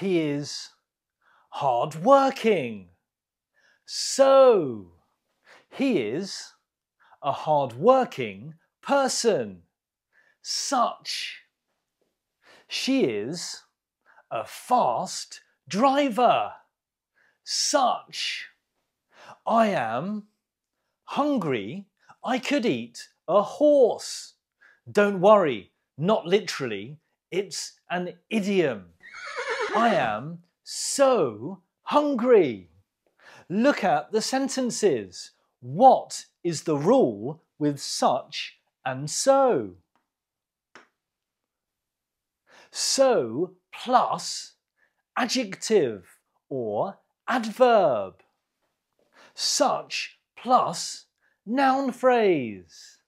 He is hard working. So, he is a hard working person. Such. She is a fast driver. Such. I am hungry. I could eat a horse. Don't worry, not literally. It's an idiom. I am so hungry. Look at the sentences. What is the rule with such and so? So plus adjective or adverb. Such plus noun phrase.